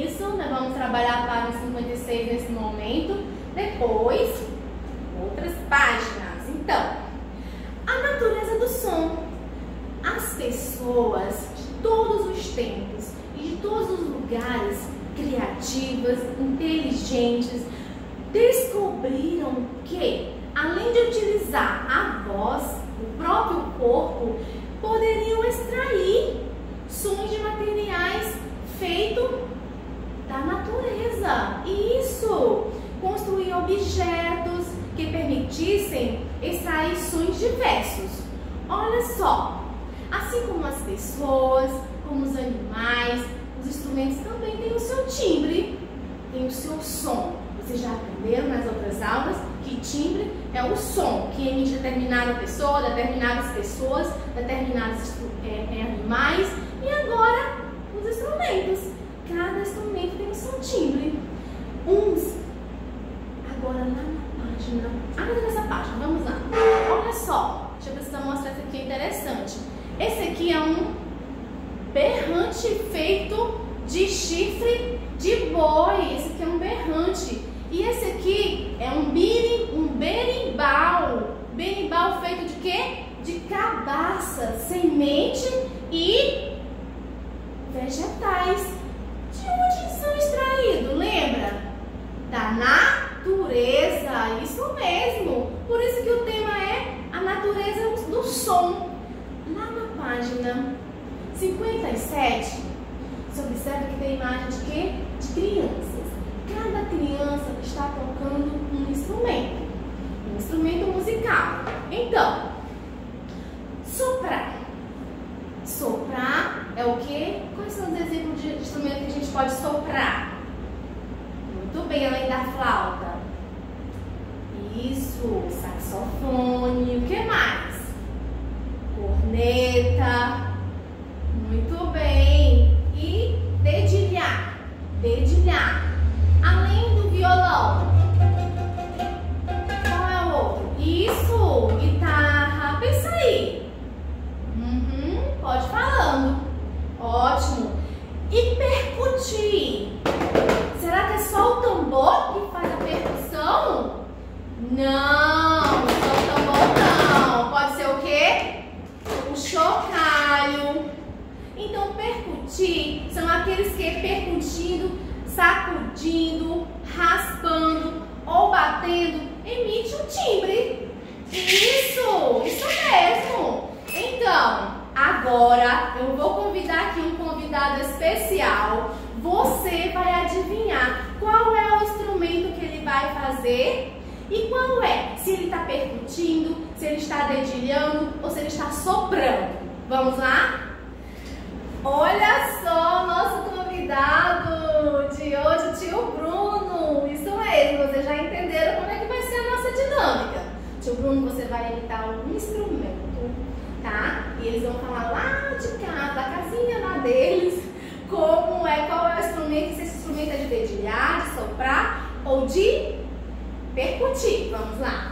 Isso, nós vamos trabalhar a página 56 nesse momento. Depois, outras páginas. Então, a natureza do som. As pessoas de todos os tempos e de todos os lugares, criativas, inteligentes, descobriram que, além de utilizar a voz, o próprio corpo, poderiam extrair sons de materiais feitos da natureza. Isso! Construir objetos que permitissem extrair sons diversos. Olha só, assim como as pessoas, como os animais, os instrumentos também têm o seu timbre, têm o seu som. Vocês já aprenderam nas outras aulas que timbre é o som que emite determinada pessoa, determinadas pessoas, determinados é, é, animais e agora os instrumentos. Cada instrumento tem o seu timbre. Uns, agora lá na página, ainda nessa página, vamos lá. Olha só, deixa eu eu mostrar esse aqui é interessante. Esse aqui é um berrante feito de chifre de boi. Esse aqui é um berrante. E esse aqui é um, birim, um berimbau. Berimbau feito de quê? De cabaça, semente e vegetais. De onde são extraídos? Lembra? Da natureza. Isso mesmo. Por isso que o tema é a natureza do som. Lá na página 57, você observa que tem imagem de quê? De crianças cada criança está tocando um instrumento, um instrumento musical. Então, soprar. Soprar é o que? Quais são os exemplos de instrumento que a gente pode soprar? Muito bem, além da flauta. Isso, saxofone, o que mais? Corneta. Muito bem. E dedilhar. Dedilhar. São aqueles que percutindo sacudindo, raspando ou batendo, emite um timbre. Isso, isso mesmo. Então, agora eu vou convidar aqui um convidado especial. Você vai adivinhar qual é o instrumento que ele vai fazer e qual é. Se ele está percutindo, se ele está dedilhando ou se ele está soprando. Vamos lá? Olha só, nosso convidado de hoje, tio Bruno. Isso mesmo, vocês já entenderam como é que vai ser a nossa dinâmica. Tio Bruno, você vai imitar um instrumento, tá? E eles vão falar lá de casa, da casinha lá deles, como é, qual é o instrumento, se esse instrumento é de dedilhar, de soprar ou de percutir. Vamos lá.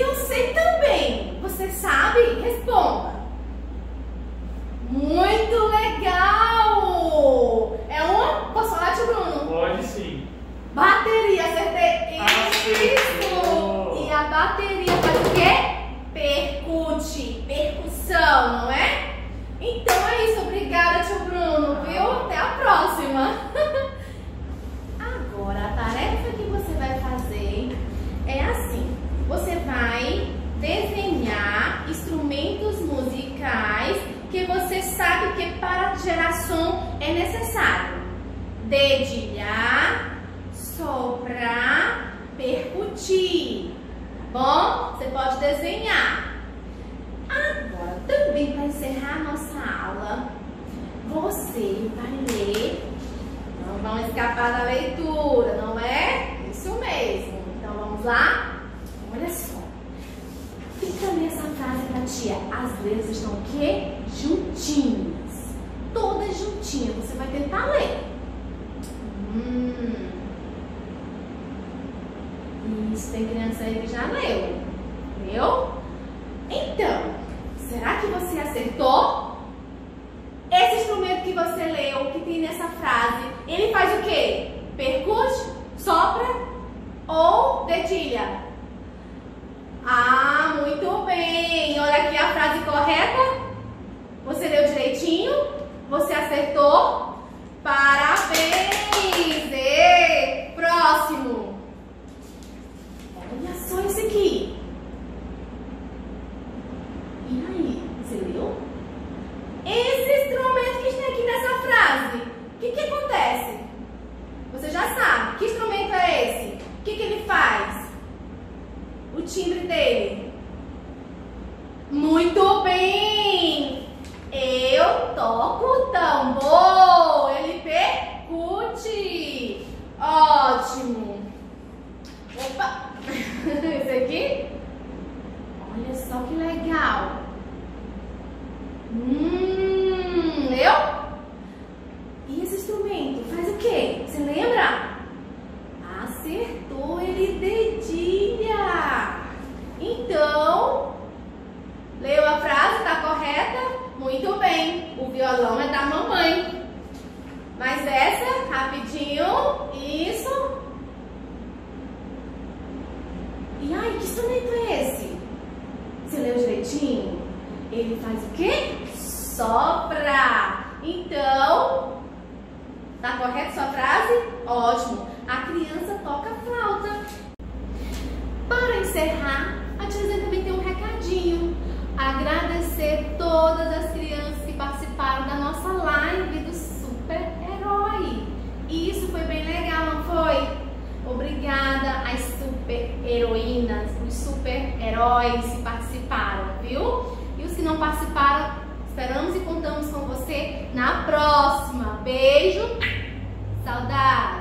eu sei também. sabe? Responda. Muito legal! É uma. Posso falar, tio Bruno? Pode sim. Bateria, acertei. Acertou. Isso! E a bateria faz o quê? Percute, percussão, não é? Então é isso, obrigada, tio Bruno, viu? Até a próxima. Agora, a tarefa que você vai fazer é assim: você vai desenhar instrumentos musicais que você sabe que para gerar som é necessário. Dedilhar, soprar, percutir. Bom, você pode desenhar. Agora, também para encerrar a nossa aula, você vai ler. Não vão escapar da leitura, não é? Isso mesmo. Então vamos lá? Olha só. Fica nessa frase pra tia. As letras estão o quê? Juntinhas. Todas juntinhas. Você vai tentar ler. Hum. Isso, tem criança aí que já leu. Leu? Então, será que você acertou? Esse instrumento que você leu, que tem nessa frase, ele faz o quê? Percute, sopra ou dedilha? Ah, muito bem. Olha aqui a frase correta. Você leu direitinho? Você acertou? Parabéns! E próximo. Olha só esse aqui. E aí, você leu? Esse instrumento que tem aqui nessa frase, o que, que acontece? Você já sabe. Que instrumento é esse? O que, que ele faz? O timbre dele. Muito bem! Toco tambor. Ele percute. Ótimo. Opa! Esse aqui? Olha só que legal. Hum, eu? E esse instrumento faz o quê? Você lembra? Acertou, ele dedilha. Então, leu a frase, tá correta? Muito bem. O violão é da mamãe. Mas essa, rapidinho. Isso. E ai, que instrumento é esse? Você leu direitinho? Ele faz o quê? Sopra. Então, tá correto sua frase? Ótimo. A criança toca flauta. Para encerrar, a tia também tem um recadinho. Agradecer todas as crianças que participaram da nossa live do Super Herói. E isso foi bem legal, não foi? Obrigada às super heroínas, os super heróis que participaram, viu? Não participaram, esperamos e contamos com você na próxima. Beijo, saudade!